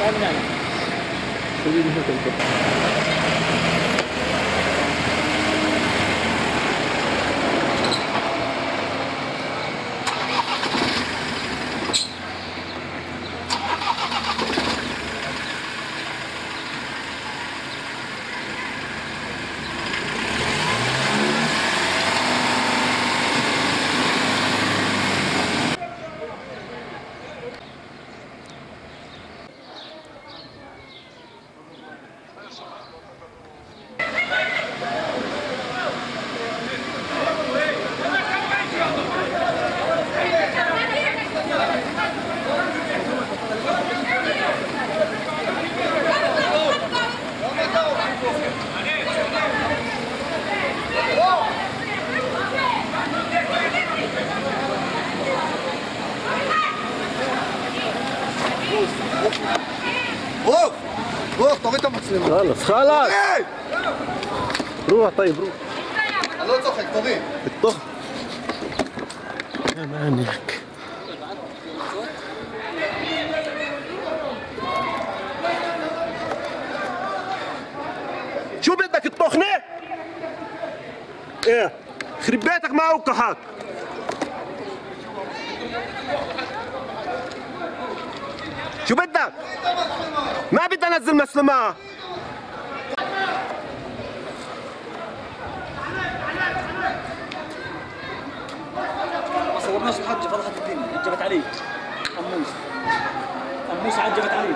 क्या बनाना خلص خلاص روح طيب روح. الله يصحك طبيب. الطخ. أمانك. شو بدك الطخنة؟ إيه. خرب بيتك ما أوقحك. شو بدك؟ ما بدي أنزل مسلمة. صورناش الحجة فرحت الدنيا عجبت علي. أموس. أموس عجبت علي.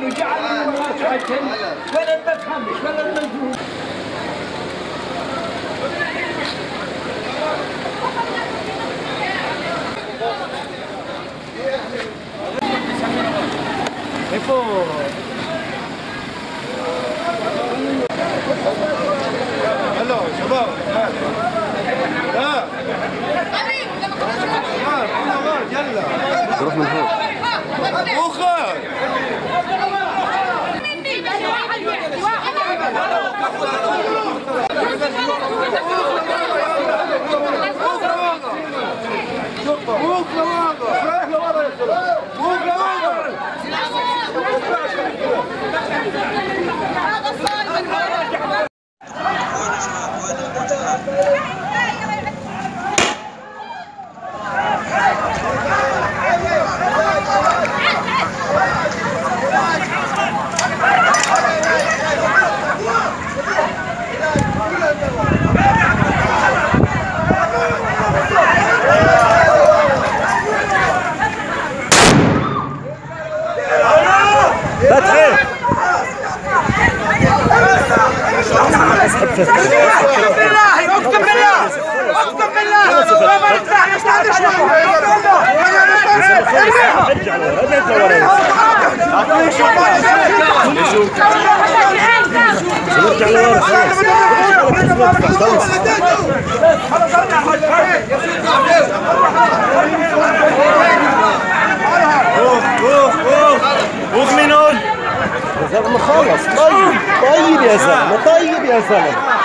رمضان وجعل الناس عجل ولا بفهمش ولا المنزوج ¡Vamos! زلمه خلص طيب طيب يا زلمه طيب يا زلمه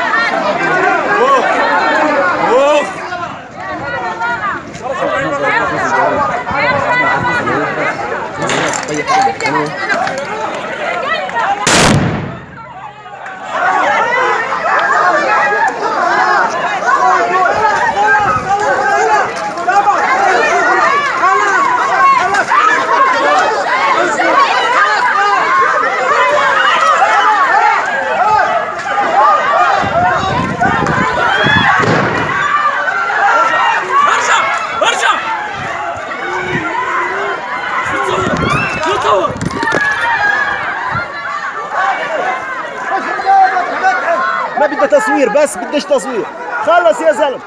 تصوير بس بديش تصوير. خلص يا زلمة.